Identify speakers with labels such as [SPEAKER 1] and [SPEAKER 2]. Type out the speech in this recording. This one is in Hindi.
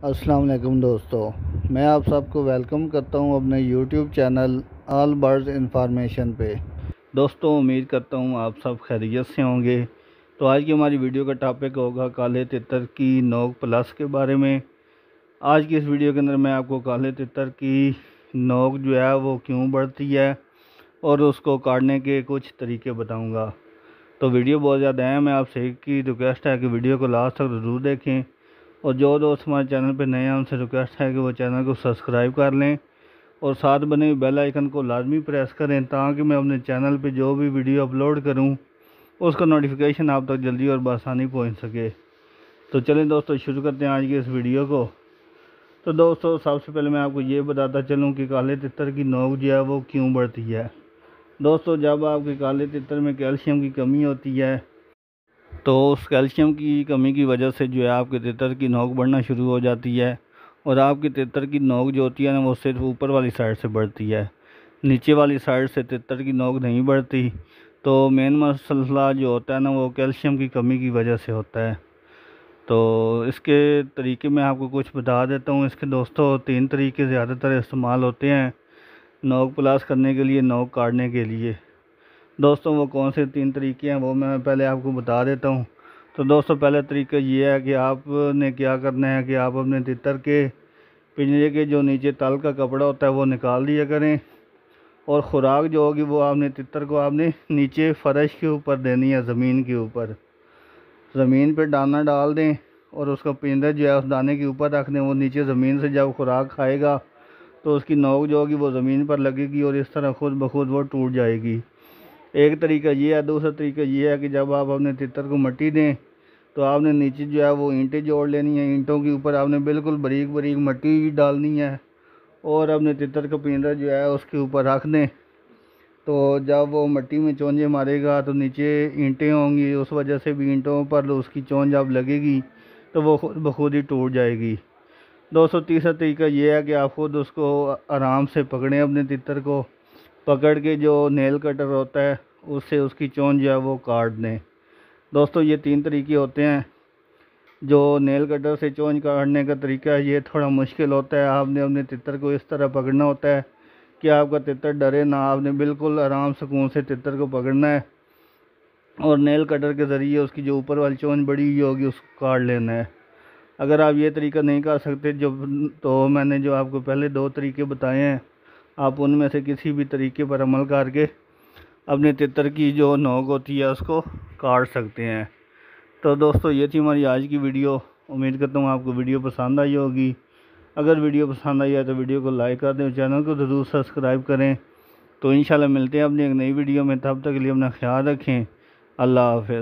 [SPEAKER 1] अस्सलाम वालेकुम दोस्तों, मैं आप सबको वेलकम करता हूँ अपने YouTube channel all birds information पे। दोस्तों, उम्मीद करता हूँ आप सब खैरियत से होंगे। तो आज की हमारी वीडियो का टॉपिक होगा काले तितर की नोक प्लस के बारे में। आज की इस वीडियो के अंदर मैं आपको काले तितर की नोक जो है वो क्यों बढ़ती है और उसको काटने के कुछ तरीके बताऊँगा। तो वीडियो बहुत ज़्यादा अहम है आपसे की रिक्वेस्ट है कि वीडियो को लास्ट तक ज़रूर देखें। और जो दोस्त हमारे चैनल पर नए हैं, उनसे रिक्वेस्ट है कि वो चैनल को सब्सक्राइब कर लें और साथ बने बेल आइकन को लाजमी प्रेस करें ताकि मैं अपने चैनल पे जो भी वीडियो अपलोड करूँ, उसका नोटिफिकेशन आप तक जल्दी और बसानी पहुँच सके। तो चलें दोस्तों, शुरू करते हैं आज की इस वीडियो को। तो दोस्तों, सबसे पहले मैं आपको ये बताता चलूँ कि काले तितर की नोक जो है, वो क्यों बढ़ती है? दोस्तों, जब आपके काले तितर में कैल्शियम की कमी होती है तो उस कैल्शियम की कमी की वजह से जो है आपके तेतर की नोक बढ़ना शुरू हो जाती है और आपके तेतर की नोक जो होती है ना, वो सिर्फ़ ऊपर वाली साइड से बढ़ती है। नीचे वाली साइड से तितर की नोक नहीं बढ़ती। तो मेन मसला जो होता है ना, वो कैल्शियम की कमी की वजह से होता है। तो इसके तरीके मैं आपको कुछ बता देता हूँ। इसके दोस्तों, तीन तरीके ज़्यादातर इस्तेमाल होते हैं नोक प्लास करने के लिए, नोक काटने के लिए। दोस्तों, वो कौन से तीन तरीके हैं, वो मैं पहले आपको बता देता हूँ। तो दोस्तों, पहला तरीका ये है कि आपने क्या करना है कि आप अपने तितर के, पिंजरे के जो नीचे तल का कपड़ा होता है, वो निकाल दिया करें। और ख़ुराक जो होगी, वो आपने तितर को आपने नीचे फ़र्श के ऊपर देनी है, ज़मीन के ऊपर। ज़मीन पर दाना डाल दें और उसका पिंजरा जो है, उस दाने के ऊपर रख दें। वो नीचे ज़मीन से जब खुराक खाएगा तो उसकी नोक जो होगी, वो ज़मीन पर लगेगी और इस तरह खुद ब खुद वो टूट जाएगी। एक तरीका ये है, दूसरा तरीका ये है कि जब आप अपने तितर को मट्टी दें तो आपने नीचे जो है वो ईंटें जोड़ लेनी है। ईंटों के ऊपर आपने बिल्कुल बारीक बारीक मट्टी डालनी है और अपने तितर का पिंजरा जो है उसके ऊपर रख दें। तो जब वो मट्टी में चोंजे मारेगा तो नीचे ईंटें होंगी, उस वजह से भी ईंटों पर उसकी चोंज जब लगेगी तो वो खुद बखुद ही टूट जाएगी। दोस्तों, तीसरा तरीका ये है कि आप खुद उसको आराम से पकड़ें अपने तितर को। पकड़ के जो नेल कटर होता है, उससे उसकी चोन जो है वो काट दें। दोस्तों, ये तीन तरीके होते हैं। जो नेल कटर से चोंच काटने का तरीका है, ये थोड़ा मुश्किल होता है। आपने अपने तितर को इस तरह पकड़ना होता है कि आपका तितर डरे ना, आपने बिल्कुल आराम सुकून से तितर को पकड़ना है और नेल कटर के ज़रिए उसकी जो ऊपर वाली चोंच बड़ी हुई होगी, उसको काट लेना है। अगर आप ये तरीका नहीं कर सकते जो तो मैंने जो आपको पहले दो तरीके बताए हैं आप उनमें से किसी भी तरीके पर अमल करके अपने तितर की जो नोक होती है उसको काट सकते हैं। तो दोस्तों, ये थी हमारी आज की वीडियो। उम्मीद करता हूँ आपको वीडियो पसंद आई होगी। अगर वीडियो पसंद आई है तो वीडियो को लाइक कर दें चैनल को ज़रूर सब्सक्राइब करें। तो इन मिलते हैं अपनी एक नई वीडियो में। तब तक के लिए अपना ख्याल रखें। अल्लाह हाफ़